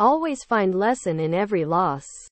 Always find lesson in every loss.